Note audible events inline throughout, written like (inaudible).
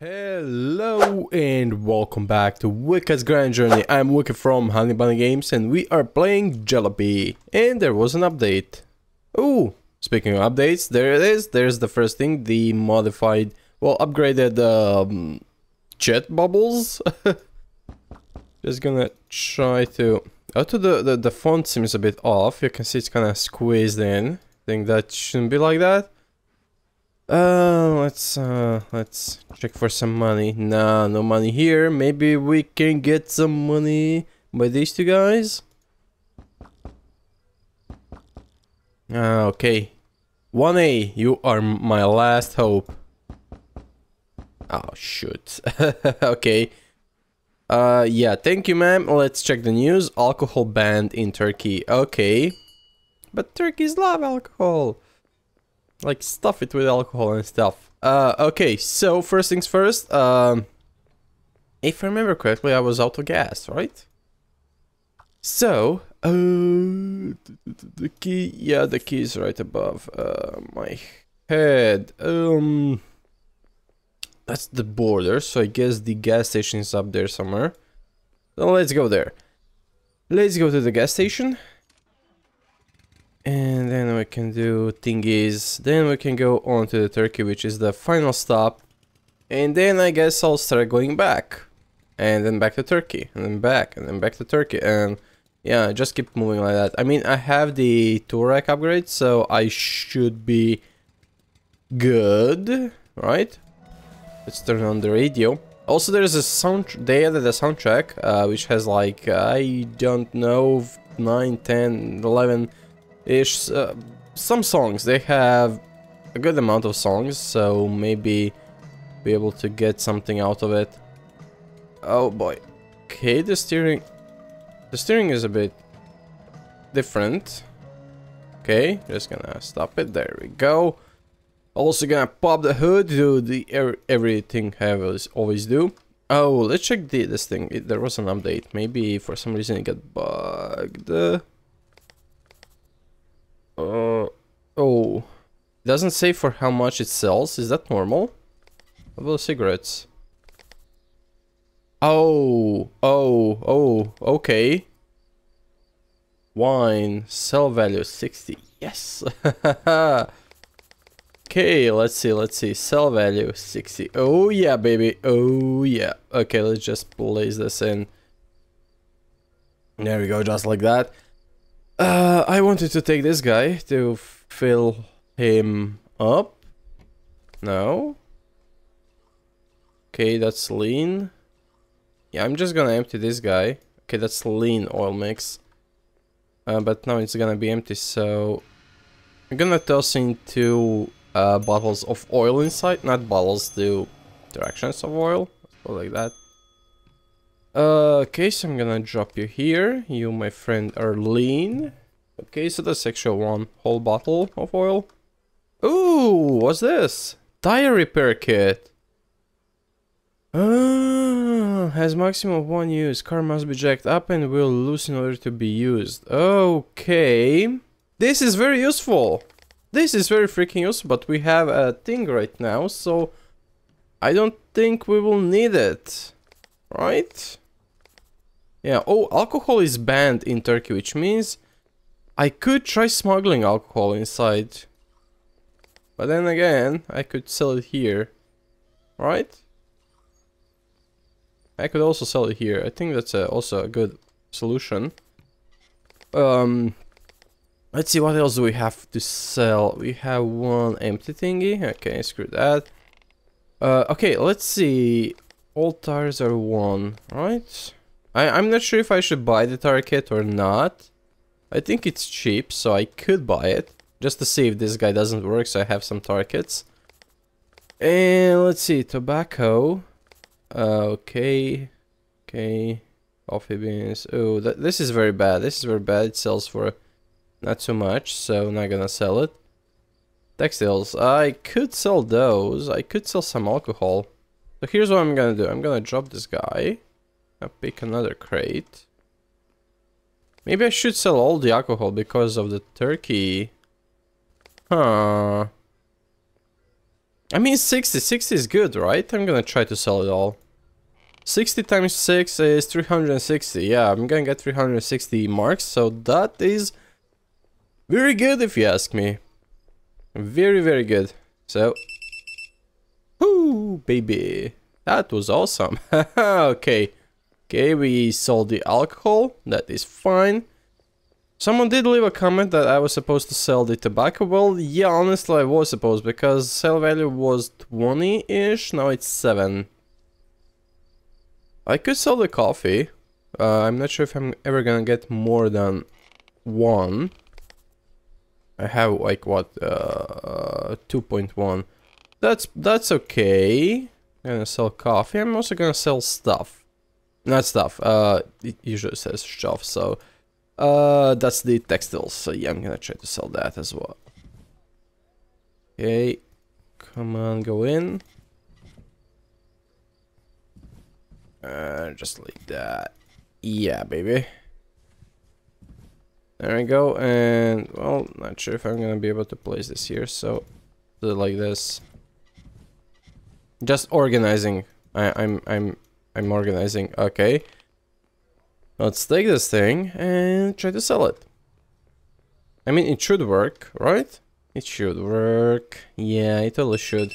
Hello and welcome back to Wicked's Grand Journey. I'm Wicked from Honey Bunny Games and we are playing Jalopy. And there was an update. Oh, speaking of updates, there it is. There's the first thing, the modified, well, upgraded um, jet bubbles. (laughs) Just gonna try to... Oh, the, the, the font seems a bit off. You can see it's kind of squeezed in. I think that shouldn't be like that. Uh, let's, uh, let's check for some money. Nah, no money here. Maybe we can get some money by these two guys? Ah, okay. 1A, you are my last hope. Oh, shoot. (laughs) okay. Uh, yeah, thank you, ma'am. Let's check the news. Alcohol banned in Turkey. Okay. But Turkeys love alcohol. Like, stuff it with alcohol and stuff. Uh, okay, so first things first. Um, if I remember correctly, I was out of gas, right? So, uh, the key, yeah, the key is right above uh, my head. Um, that's the border, so I guess the gas station is up there somewhere. So let's go there. Let's go to the gas station. And then we can do thingies. Then we can go on to the Turkey, which is the final stop. And then I guess I'll start going back. And then back to Turkey. And then back. And then back to Turkey. And yeah, just keep moving like that. I mean, I have the tool rack upgrade, so I should be good. Right? Let's turn on the radio. Also, there's a sound... They added a soundtrack, uh, which has like, I don't know, 9, 10, 11 ish uh, some songs they have a good amount of songs so maybe be able to get something out of it. Oh boy. Okay the steering the steering is a bit different. Okay just gonna stop it. There we go. Also gonna pop the hood do the er everything I always do. Oh let's check the this thing. It, there was an update. Maybe for some reason it got bugged uh, oh. It doesn't say for how much it sells. Is that normal? How about cigarettes? Oh, oh, oh, okay. Wine, sell value 60. Yes. (laughs) okay, let's see, let's see. Sell value 60. Oh yeah, baby. Oh yeah. Okay, let's just place this in. There we go, just like that. Uh, I wanted to take this guy to fill him up. No. Okay, that's lean. Yeah, I'm just gonna empty this guy. Okay, that's lean oil mix. Uh, but now it's gonna be empty, so... I'm gonna toss in two uh, bottles of oil inside. Not bottles, two directions of oil. like that. Uh, okay, so I'm gonna drop you here. You, my friend, are lean. Okay, so that's actual one whole bottle of oil. Ooh, what's this? Tire repair kit. Ah, has maximum of one use. Car must be jacked up and will loose in order to be used. Okay. This is very useful. This is very freaking useful, but we have a thing right now, so I don't think we will need it. Right? Yeah, oh, alcohol is banned in Turkey, which means I could try smuggling alcohol inside. But then again, I could sell it here. Right? I could also sell it here. I think that's a, also a good solution. Um, let's see, what else do we have to sell? We have one empty thingy. Okay, screw that. Uh, okay, let's see. All tires are one, right? I, I'm not sure if I should buy the tire kit or not. I think it's cheap, so I could buy it. Just to see if this guy doesn't work, so I have some tire kits. And let's see, tobacco. Uh, okay. Okay. Coffee beans. Oh, th this is very bad. This is very bad. It sells for not too much, so I'm not gonna sell it. Textiles. I could sell those. I could sell some alcohol. So here's what I'm gonna do. I'm gonna drop this guy. I'll pick another crate. Maybe I should sell all the alcohol because of the turkey. Huh. I mean 60, 60 is good, right? I'm gonna try to sell it all. 60 times 6 is 360, yeah, I'm gonna get 360 marks, so that is very good if you ask me. Very, very good. So, whoo, baby, that was awesome. (laughs) okay, okay, we sold the alcohol, that is fine. Someone did leave a comment that I was supposed to sell the tobacco. Well, yeah, honestly, I was supposed because sale value was 20-ish, now it's 7. I could sell the coffee. Uh, I'm not sure if I'm ever gonna get more than one. I have like what, uh, 2.1. That's that's okay. I'm gonna sell coffee. I'm also gonna sell stuff. Not stuff. Uh, it usually says stuff. So uh, that's the textiles. So yeah, I'm gonna try to sell that as well. Okay, come on, go in. Uh, just like that. Yeah, baby. There we go, and well, not sure if I'm gonna be able to place this here, so like this. Just organizing. I, I'm I'm I'm organizing. Okay. Let's take this thing and try to sell it. I mean, it should work, right? It should work. Yeah, it totally should.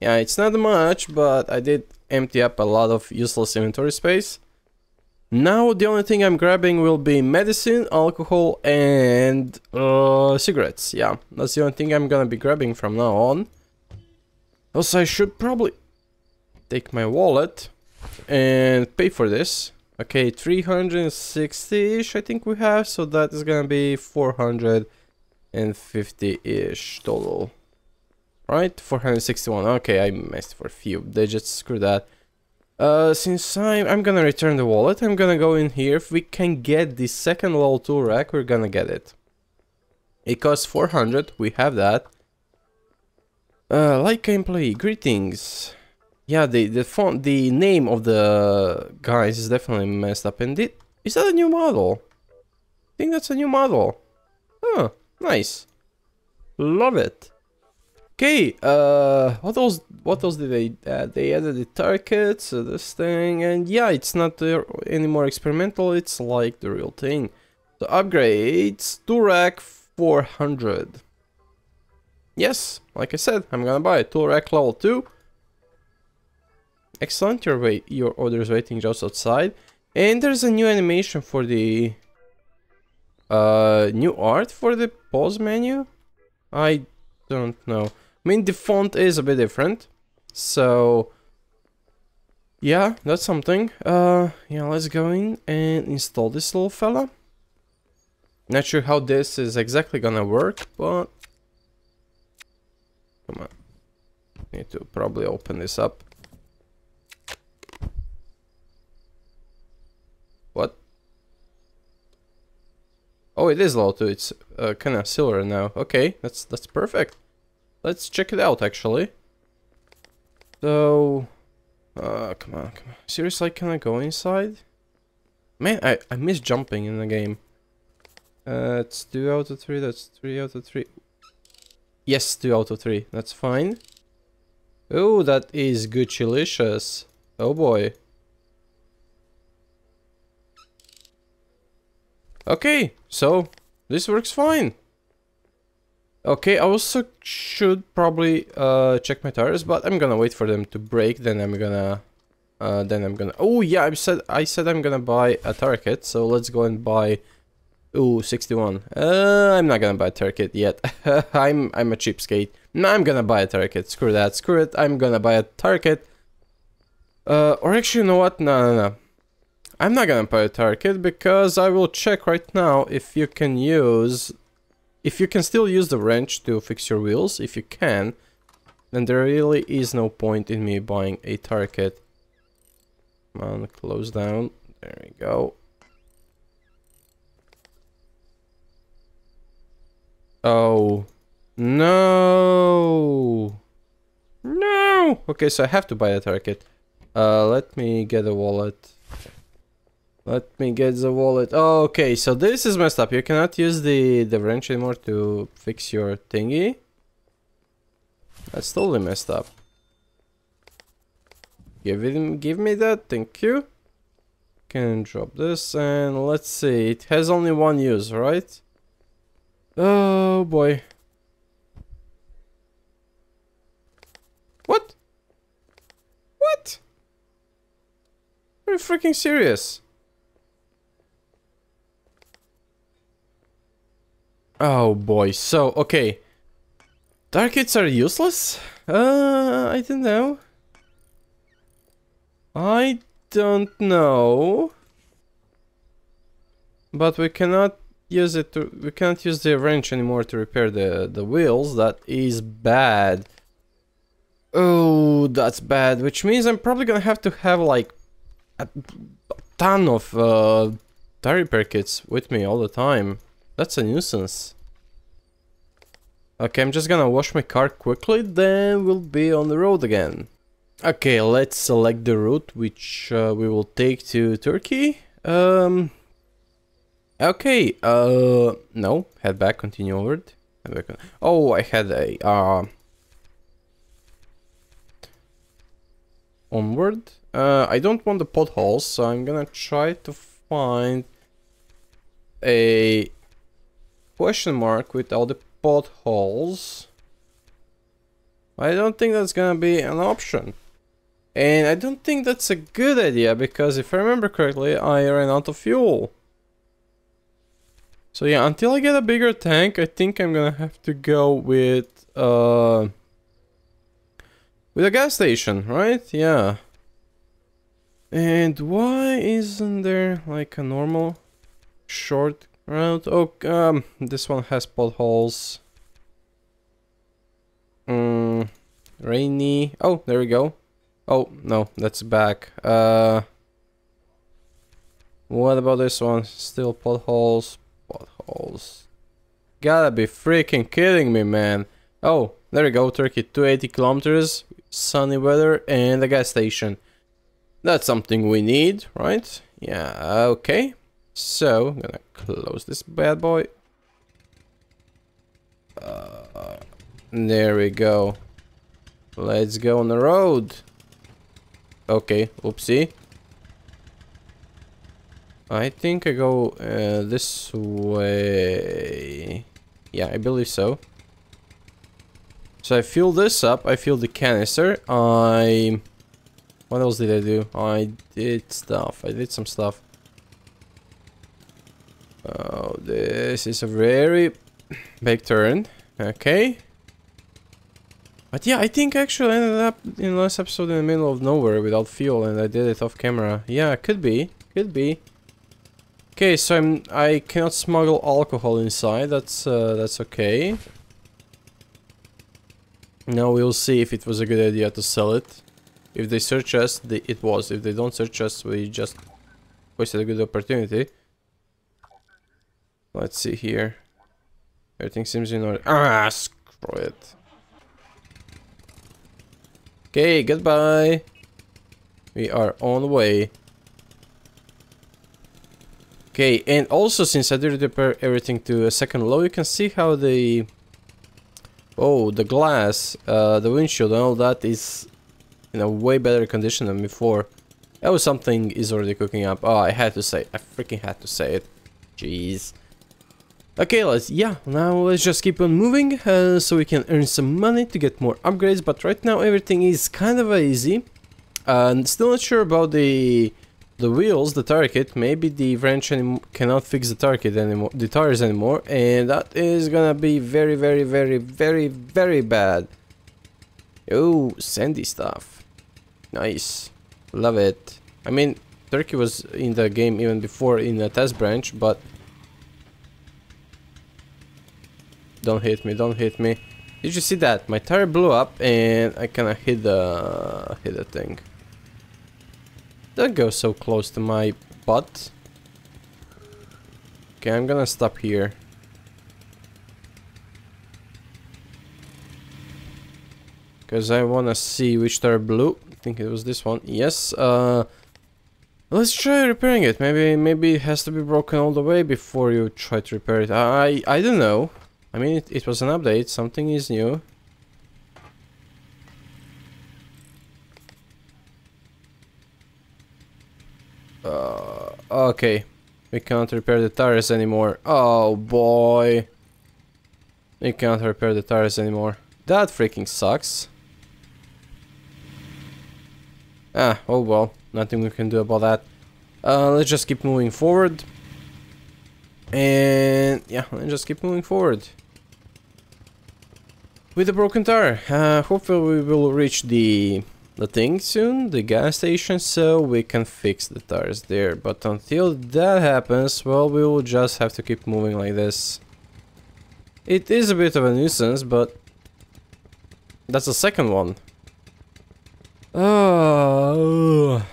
Yeah, it's not much, but I did empty up a lot of useless inventory space. Now the only thing I'm grabbing will be medicine, alcohol, and uh, cigarettes. Yeah, that's the only thing I'm gonna be grabbing from now on. Also, I should probably take my wallet and pay for this. Okay, 360-ish I think we have, so that is gonna be 450-ish total. Right, 461, okay, I messed for a few digits, screw that. Uh, since I'm, I'm gonna return the wallet, I'm gonna go in here, if we can get the second level tool rack, we're gonna get it. It costs 400, we have that. Uh, like employee, greetings. Yeah, the the font, the name of the guys is definitely messed up. And it, is that a new model? I think that's a new model. Oh, nice. Love it. Okay, uh, what else? What else did they add? They added the tire kits, uh, this thing, and yeah, it's not uh, any more experimental. It's like the real thing. So upgrades, rack 400. Yes, like I said, I'm gonna buy it. rack level 2. Excellent, your wait, your order is waiting just outside. And there's a new animation for the uh, new art for the pause menu. I don't know. I mean, the font is a bit different. So, yeah, that's something. Uh, yeah, let's go in and install this little fella. Not sure how this is exactly gonna work, but... Come on. Need to probably open this up. Oh, it is low too. It's uh, kind of silver now. Okay, that's that's perfect. Let's check it out, actually. So, uh, come on, come on. Seriously, can I go inside? Man, I I miss jumping in the game. Uh, it's two out of three. That's three out of three. Yes, two out of three. That's fine. Oh, that is good, delicious. Oh boy. Okay, so this works fine. Okay, I also should probably uh, check my tires, but I'm gonna wait for them to break. Then I'm gonna, uh, then I'm gonna. Oh yeah, I said I said I'm gonna buy a tire kit. So let's go and buy. Ooh, 61. Uh, I'm not gonna buy a tire kit yet. (laughs) I'm I'm a cheapskate. No, I'm gonna buy a tire kit. Screw that. Screw it. I'm gonna buy a tire kit. Uh, or actually, you know what? No, no, no. I'm not gonna buy a tire kit because I will check right now if you can use... If you can still use the wrench to fix your wheels, if you can, then there really is no point in me buying a tire kit. Come on, close down. There we go. Oh, no. No. Okay, so I have to buy a tire kit. Uh, let me get a wallet. Let me get the wallet. Oh, okay, so this is messed up. You cannot use the, the wrench anymore to fix your thingy. That's totally messed up. Give it, give me that, thank you. Can drop this and let's see, it has only one use, right? Oh boy. What? What? Are you freaking serious? Oh boy, so, okay. Tire kits are useless? Uh, I don't know. I don't know. But we cannot use it to, we can't use the wrench anymore to repair the, the wheels. That is bad. Oh, that's bad. Which means I'm probably gonna have to have like a ton of uh, tire repair kits with me all the time. That's a nuisance. Okay, I'm just gonna wash my car quickly, then we'll be on the road again. Okay, let's select the route which uh, we will take to Turkey. Um, okay, uh, no, head back, continue onward. Oh, I had a, uh, onward. Uh, I don't want the potholes, so I'm gonna try to find a question mark with all the potholes. I don't think that's gonna be an option. And I don't think that's a good idea because if I remember correctly, I ran out of fuel. So yeah, until I get a bigger tank, I think I'm gonna have to go with uh with a gas station, right? Yeah. And why isn't there like a normal short route? Oh, um, this one has potholes. Mm, rainy. Oh, there we go. Oh, no, that's back. Uh, what about this one? Still potholes, potholes. Gotta be freaking kidding me, man. Oh, there we go, Turkey, 280 kilometers, sunny weather, and a gas station. That's something we need, right? Yeah, okay. So, I'm gonna close this bad boy. Uh, there we go. Let's go on the road. Okay, oopsie. I think I go uh, this way. Yeah, I believe so. So I fill this up, I fill the canister, I... What else did I do? I did stuff, I did some stuff. Oh, this is a very big turn. Okay. But yeah, I think I actually ended up in last episode in the middle of nowhere without fuel and I did it off camera. Yeah, could be. Could be. Okay, so I'm I cannot smuggle alcohol inside. That's uh, that's okay. Now we'll see if it was a good idea to sell it. If they search us, they, it was. If they don't search us, we just wasted a good opportunity. Let's see here. Everything seems in order. Ah, screw it. Okay, goodbye. We are on the way. Okay, and also since I did repair everything to a second low, you can see how the... Oh, the glass, uh, the windshield and all that is in a way better condition than before. Was something is already cooking up. Oh, I had to say, I freaking had to say it. Jeez. Okay, let's, yeah, now let's just keep on moving, uh, so we can earn some money to get more upgrades, but right now everything is kind of easy. And still not sure about the the wheels, the kit, maybe the wrench cannot fix the kit anymore, the tires anymore, and that is gonna be very, very, very, very, very bad. Oh, sandy stuff. Nice. Love it. I mean, Turkey was in the game even before in the test branch, but Don't hit me, don't hit me. Did you see that? My tire blew up and I kinda hit the hit the thing. Don't go so close to my butt. Okay, I'm gonna stop here. Because I wanna see which tire blew. I think it was this one. Yes, uh... Let's try repairing it. Maybe maybe it has to be broken all the way before you try to repair it. I I don't know. I mean, it, it was an update, something is new. Uh, okay, we can't repair the tires anymore. Oh boy. We can't repair the tires anymore. That freaking sucks. Ah, oh well, nothing we can do about that. Uh, let's just keep moving forward. And yeah, let's just keep moving forward. With the broken tire. Uh, hopefully we will reach the the thing soon, the gas station, so we can fix the tires there. But until that happens, well, we will just have to keep moving like this. It is a bit of a nuisance, but that's the second one. Oh.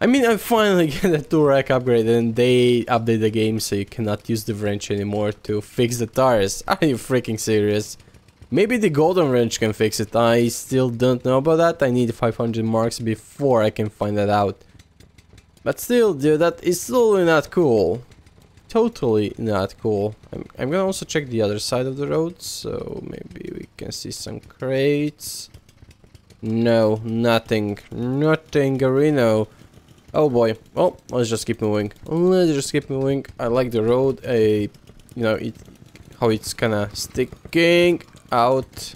I mean, I finally (laughs) get a tool rack upgrade and they update the game so you cannot use the wrench anymore to fix the tires. Are you freaking serious? Maybe the golden wrench can fix it. I still don't know about that. I need 500 marks before I can find that out. But still, dude, that is totally not cool. Totally not cool. I'm, I'm gonna also check the other side of the road, so maybe we can see some crates. No, nothing. Nothing, Garino. Oh boy. Well, let's just keep moving. Let's just keep moving. I like the road. A, you know, it, how it's kind of sticking out.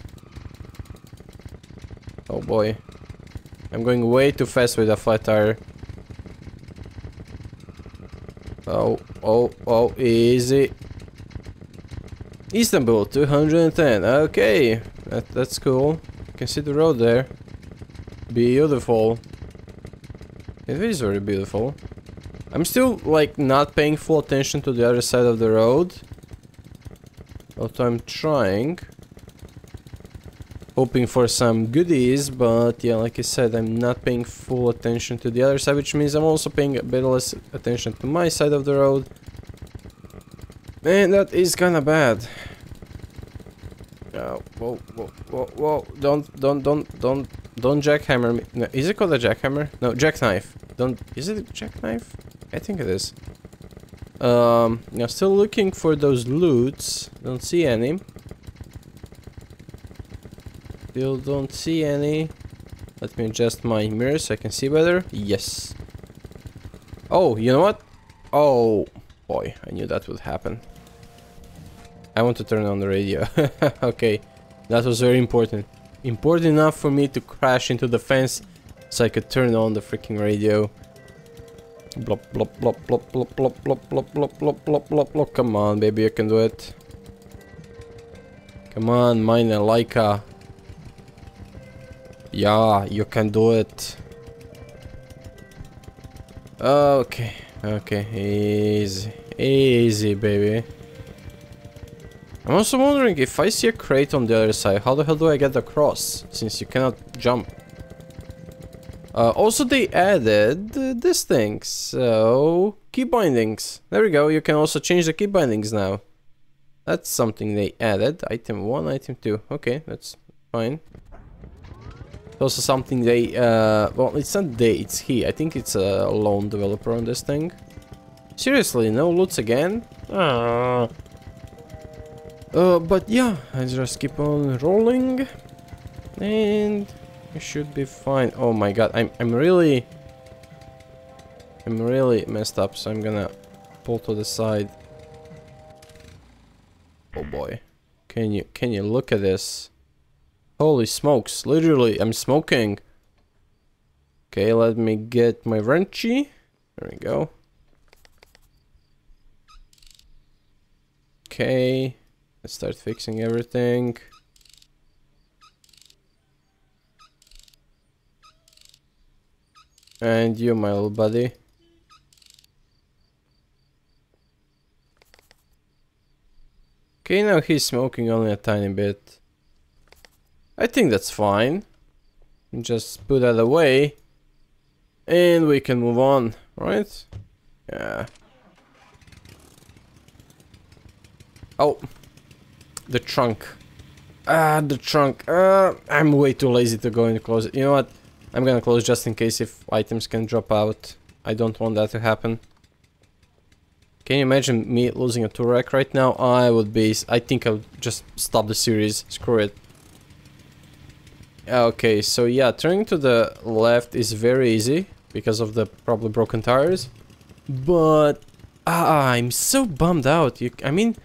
Oh boy. I'm going way too fast with a flat tire. Oh, oh, oh, easy. Istanbul, 210. Okay, that, that's cool. You can see the road there. Beautiful. It is very beautiful. I'm still, like, not paying full attention to the other side of the road. But I'm trying hoping for some goodies, but yeah, like I said, I'm not paying full attention to the other side, which means I'm also paying a bit less attention to my side of the road. And that is kinda bad. Oh, whoa, whoa, whoa, whoa, don't, don't, don't, don't, don't jackhammer me. No, is it called a jackhammer? No, jackknife. Don't, is it a jackknife? I think it is. Um, I'm still looking for those loots. Don't see any. Still don't see any. Let me adjust my mirror so I can see better. Yes. Oh, you know what? Oh, boy, I knew that would happen. I want to turn on the radio. okay, that was very important. Important enough for me to crash into the fence so I could turn on the freaking radio. Blop, blop, blop, blop, blop, blop, blop, blop, blop, blop, blop, blop, blop. Come on, baby, you can do it. Come on, mine Laika. Yeah, you can do it. Okay, okay, easy, easy, baby. I'm also wondering if I see a crate on the other side, how the hell do I get across, since you cannot jump? Uh, also, they added this thing, so... Key bindings. There we go, you can also change the key bindings now. That's something they added. Item 1, item 2. Okay, that's fine also something they, uh, well, it's not they, it's he. I think it's a lone developer on this thing. Seriously, no loots again? Ah. Uh, but yeah, I just keep on rolling. And it should be fine. Oh my god, I'm, I'm really... I'm really messed up, so I'm gonna pull to the side. Oh boy. Can you, can you look at this? Holy smokes, literally, I'm smoking. Okay, let me get my wrenchy. There we go. Okay, let's start fixing everything. And you, my little buddy. Okay, now he's smoking only a tiny bit. I think that's fine. Just put that away. And we can move on, right? Yeah. Oh. The trunk. Ah, the trunk. Uh, I'm way too lazy to go and close it. You know what? I'm gonna close just in case if items can drop out. I don't want that to happen. Can you imagine me losing a Touareg right now? I would be... I think I'll just stop the series. Screw it. Okay, so yeah, turning to the left is very easy because of the probably broken tires. But ah, I'm so bummed out. You, I mean,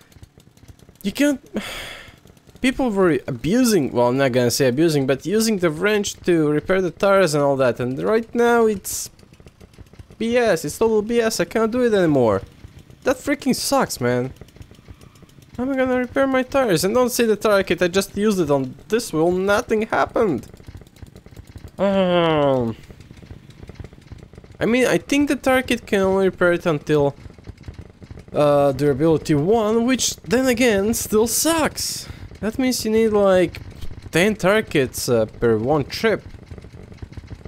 you can't. (sighs) People were abusing. Well, I'm not gonna say abusing, but using the wrench to repair the tires and all that. And right now, it's BS. It's total BS. I can't do it anymore. That freaking sucks, man. How am I gonna repair my tires? And don't say the tire kit, I just used it on this wheel, nothing happened. Um, I mean, I think the tire kit can only repair it until uh, durability 1, which then again still sucks. That means you need like 10 tire kits uh, per one trip.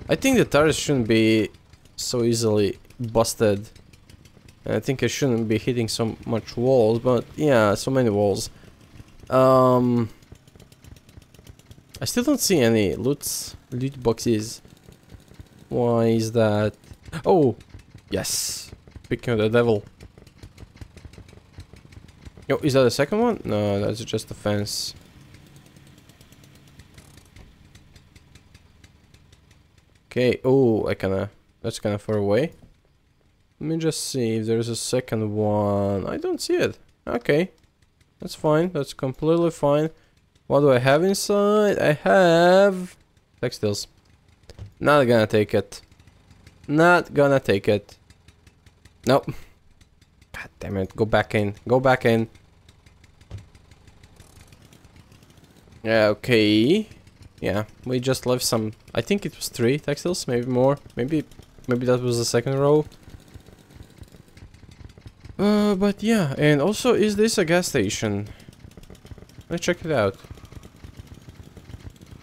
I think the tires shouldn't be so easily busted. I think I shouldn't be hitting so much walls, but yeah, so many walls. Um, I still don't see any loots, loot boxes. Why is that? Oh, yes. Speaking of the devil. Oh, is that the second one? No, that's just a fence. Okay, oh, I kinda, that's kinda far away. Let me just see if there's a second one. I don't see it. Okay. That's fine. That's completely fine. What do I have inside? I have textiles. Not gonna take it. Not gonna take it. Nope. God damn it. Go back in. Go back in. Yeah, okay. Yeah, we just left some... I think it was three textiles, maybe more. Maybe maybe that was the second row. Uh, but yeah, and also, is this a gas station? Let's check it out.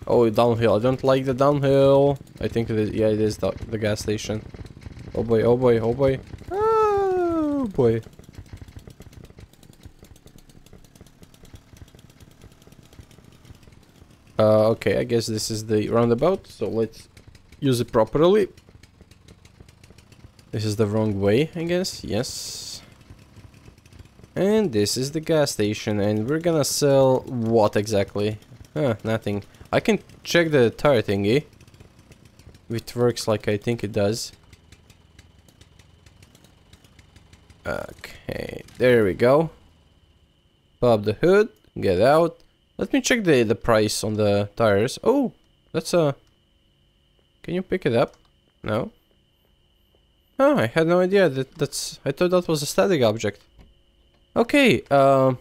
Oh, downhill. I don't like the downhill. I think it is, yeah, it is the, the gas station. Oh boy, oh boy, oh boy. Oh boy. Uh, okay, I guess this is the roundabout, so let's use it properly. This is the wrong way, I guess. Yes. And this is the gas station, and we're gonna sell what exactly? Huh, nothing. I can check the tire thingy. It works like I think it does. Okay, there we go. Pop the hood, get out. Let me check the, the price on the tires. Oh, that's a... Can you pick it up? No? Oh, I had no idea that that's... I thought that was a static object. Okay, uh...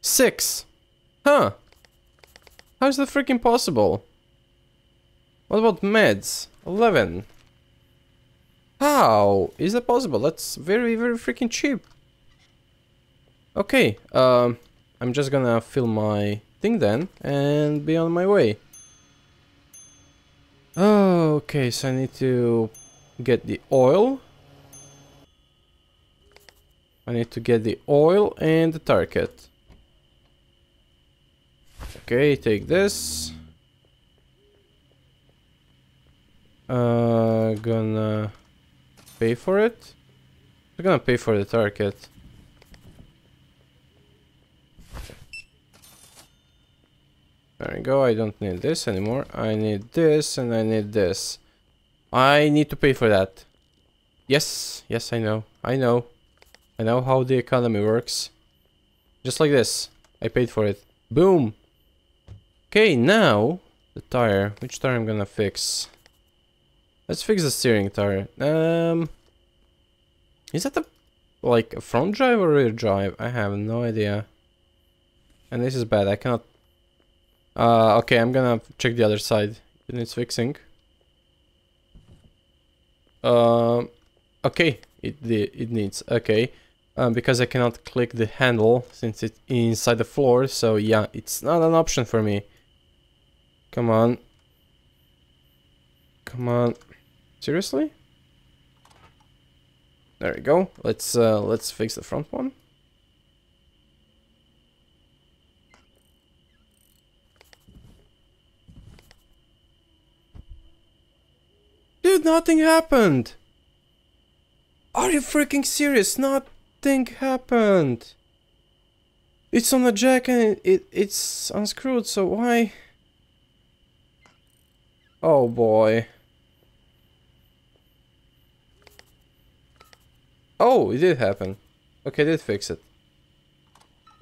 Six. Huh. How's that freaking possible? What about meds? Eleven. How is that possible? That's very, very freaking cheap. Okay, um, I'm just gonna fill my thing then and be on my way. Okay, so I need to get the oil. I need to get the oil and the tire kit. Okay, take this. Uh, gonna pay for it. I'm gonna pay for the tire kit. There we go, I don't need this anymore. I need this and I need this. I need to pay for that. Yes, yes, I know. I know. I know how the economy works. Just like this. I paid for it. Boom! Okay, now the tire. Which tire I'm gonna fix? Let's fix the steering tire. Um, is that a like a front drive or rear drive? I have no idea. And this is bad. I cannot. Uh, okay, I'm gonna check the other side. It needs fixing. Um, okay, it it needs. Okay, um, because I cannot click the handle since it's inside the floor so yeah it's not an option for me. Come on. Come on. Seriously? There we go. Let's uh, let's fix the front one. Dude, nothing happened! Are you freaking serious? Not thing happened? It's on a jack and it, it, it's unscrewed, so why? Oh boy. Oh, it did happen. Okay, did fix it.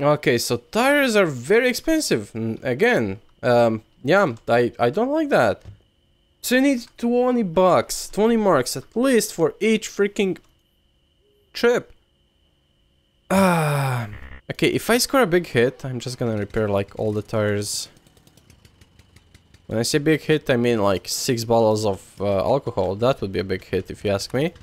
Okay, so tires are very expensive. Again, um, yeah, I, I don't like that. So you need 20 bucks, 20 marks at least for each freaking trip. Ah, okay, if I score a big hit, I'm just gonna repair like all the tires. When I say big hit, I mean like six bottles of uh, alcohol. That would be a big hit if you ask me.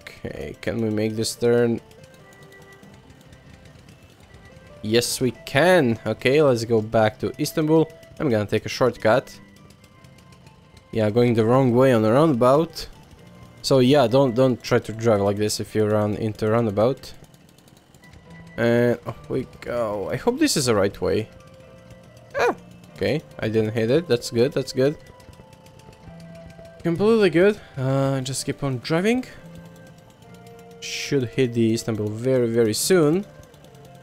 Okay, can we make this turn? Yes, we can. Okay, let's go back to Istanbul. I'm gonna take a shortcut. Yeah, going the wrong way on a roundabout. So yeah, don't don't try to drive like this if you run into a roundabout. And off we go. I hope this is the right way. Ah, okay, I didn't hit it. That's good. That's good. Completely good. Uh, just keep on driving. Should hit the Istanbul very very soon.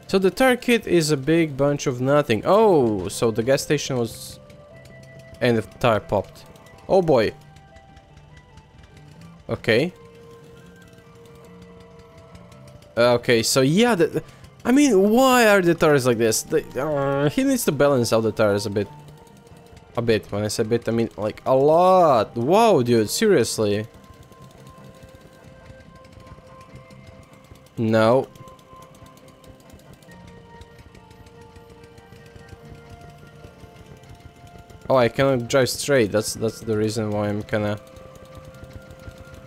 So the kit is a big bunch of nothing. Oh, so the gas station was... And the tire popped. Oh boy. Okay. Okay, so yeah, the, I mean, why are the tires like this? Uh, he needs to balance out the tires a bit. A bit. When I say bit, I mean like a lot. Wow, dude, seriously. No. Oh, I cannot drive straight. That's that's the reason why I'm kinda.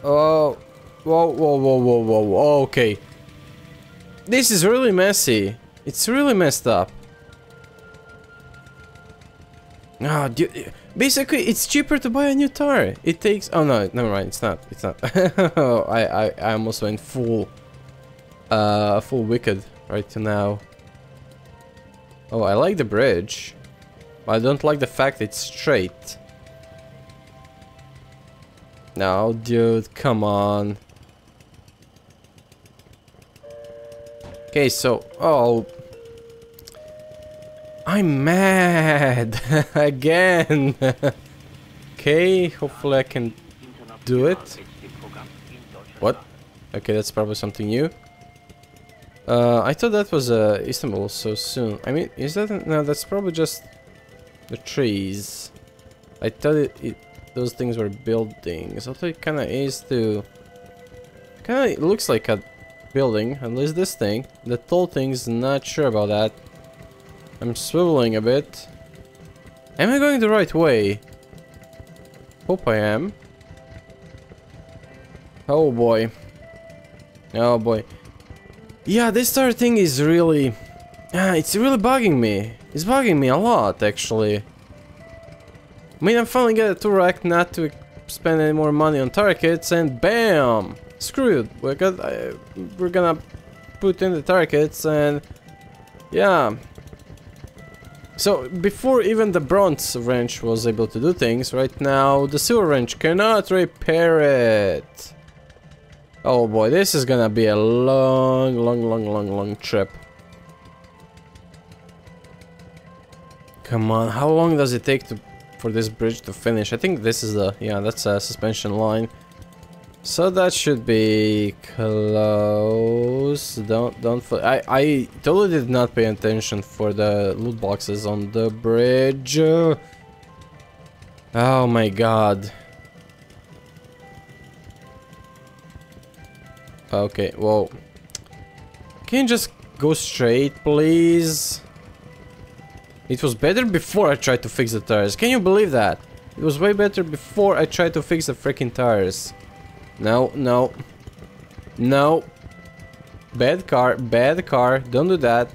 Oh, whoa, whoa, whoa, whoa, whoa, whoa. Okay. This is really messy. It's really messed up. Ah, oh, basically, it's cheaper to buy a new tire. It takes. Oh no, never mind. It's not. It's not. (laughs) I I I almost went full. Uh, full wicked right now. Oh, I like the bridge. I don't like the fact it's straight. No, dude, come on. Okay, so... Oh... I'm mad! (laughs) Again! (laughs) okay, hopefully I can do it. What? Okay, that's probably something new. Uh, I thought that was uh, Istanbul so soon. I mean, is that... No, that's probably just the trees. I thought it, it those things were buildings. I thought it kind of is to... Kind of looks like a building, at least this thing. The tall thing's not sure about that. I'm swiveling a bit. Am I going the right way? Hope I am. Oh boy. Oh boy. Yeah, this star thing is really... Ah, it's really bugging me. It's bugging me a lot, actually. I mean, I'm finally get a Turek not to spend any more money on tire kits, and BAM! Screw it. We're, got, uh, we're gonna put in the tire kits, and... Yeah. So, before even the bronze wrench was able to do things, right now the silver wrench cannot repair it. Oh boy, this is gonna be a long, long, long, long, long trip. Come on, how long does it take to for this bridge to finish? I think this is the, yeah, that's a suspension line. So that should be close. Don't, don't, I, I totally did not pay attention for the loot boxes on the bridge. Oh my god. Okay, well. Can you just go straight, please? It was better before I tried to fix the tires. Can you believe that? It was way better before I tried to fix the freaking tires. No, no. No. Bad car, bad car. Don't do that.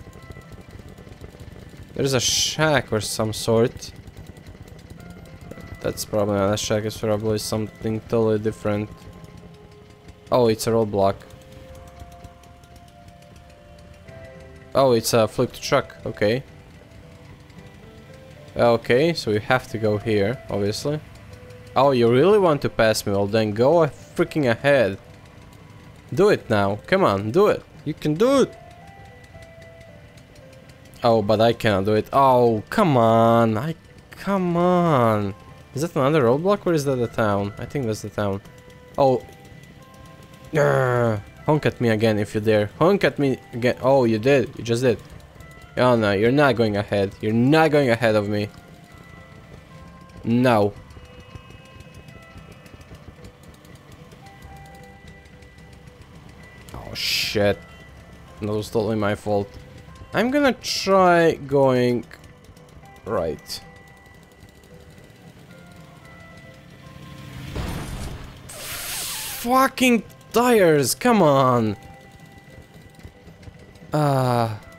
There's a shack or some sort. That's probably not a shack, it's probably something totally different. Oh, it's a roadblock. Oh, it's a flipped truck, okay. Okay, so you have to go here, obviously. Oh, you really want to pass me? Well, then go freaking ahead. Do it now. Come on, do it. You can do it. Oh, but I cannot do it. Oh, come on. I... Come on. Is that another roadblock or is that the town? I think that's the town. Oh. Honk at me again if you dare. Honk at me again. Oh, you did. You just did. Oh no, you're not going ahead. You're not going ahead of me. No. Oh shit. That was totally my fault. I'm gonna try going right. Fucking tires, come on. Ah. Uh,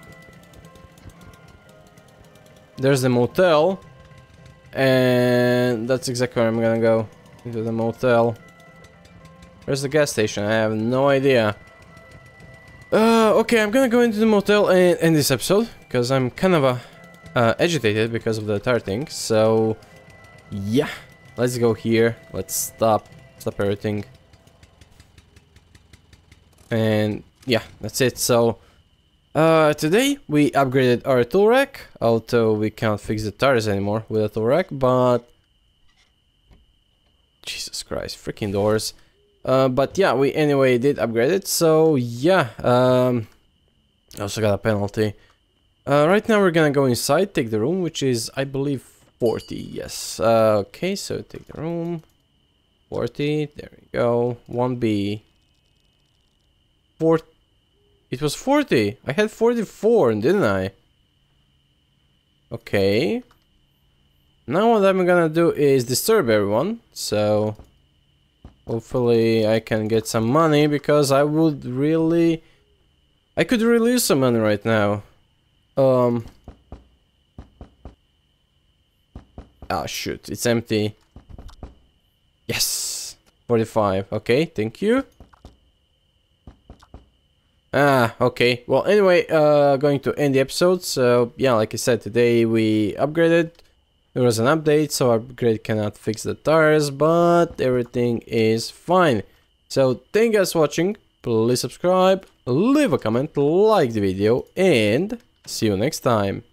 there's the motel. And that's exactly where I'm gonna go. Into the motel. Where's the gas station? I have no idea. Uh, okay, I'm gonna go into the motel and end this episode. Because I'm kind of uh, uh, agitated because of the tire thing. So, yeah. Let's go here. Let's stop. Stop everything. And, yeah, that's it. So, uh, today we upgraded our tool rack, although we can't fix the tires anymore with a tool rack, but... Jesus Christ, freaking doors. Uh, but yeah, we anyway did upgrade it, so yeah, um... I also got a penalty. Uh, right now we're gonna go inside, take the room, which is, I believe, 40, yes. Uh, okay, so take the room. 40, there we go. 1B. 40. It was 40. I had 44, didn't I? Okay. Now what I'm gonna do is disturb everyone. So hopefully I can get some money because I would really I could really use some money right now. Um Ah shoot, it's empty. Yes. 45. Okay, thank you. Ah, okay. Well, anyway, uh, going to end the episode. So, yeah, like I said, today we upgraded. There was an update, so upgrade cannot fix the tires, but everything is fine. So, thank you guys for watching. Please subscribe, leave a comment, like the video, and see you next time.